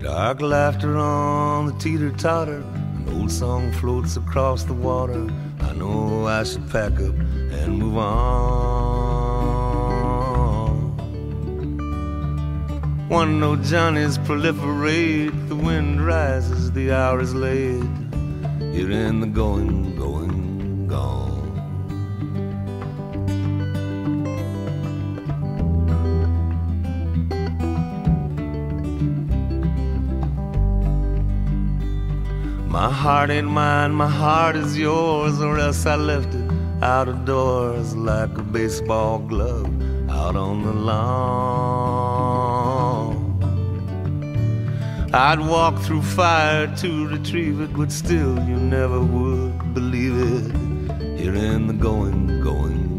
Dark laughter on the teeter totter, an old song floats across the water. I know I should pack up and move on. Wanna know Johnny's proliferate, the wind rises, the hour is late. You're in the going, going, gone. My heart ain't mine, my heart is yours, or else I left it out of doors like a baseball glove out on the lawn. I'd walk through fire to retrieve it, but still you never would believe it. Here in the going, going,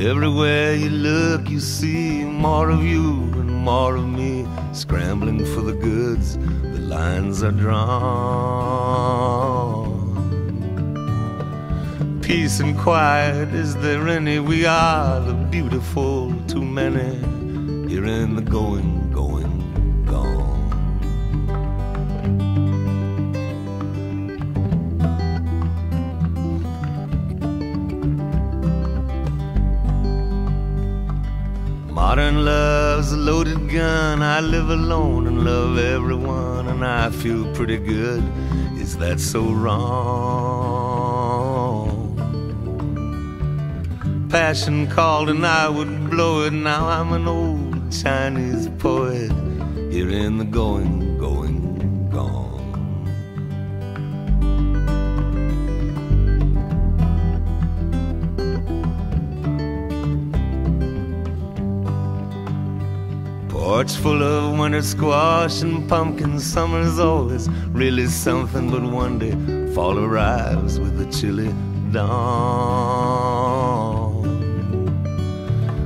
Everywhere you look, you see more of you and more of me scrambling for the goods. The lines are drawn. Peace and quiet, is there any? We are the beautiful, too many. You're in the going, Modern love's a loaded gun. I live alone and love everyone, and I feel pretty good. Is that so wrong? Passion called and I would blow it. Now I'm an old Chinese poet. Here in the going, going, Porch full of winter squash and pumpkins. Summer's always really something, but one day fall arrives with a chilly dawn.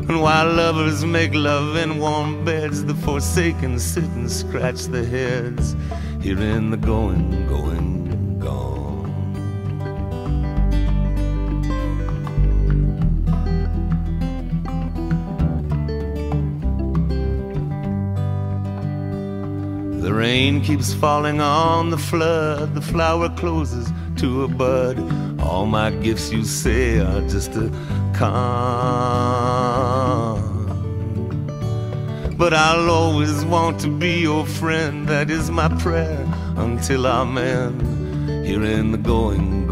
And while lovers make love in warm beds, the forsaken sit and scratch their heads. Here in the going, going, Rain keeps falling on the flood. The flower closes to a bud. All my gifts, you say, are just a con. But I'll always want to be your friend. That is my prayer until I'm in. Here in the going,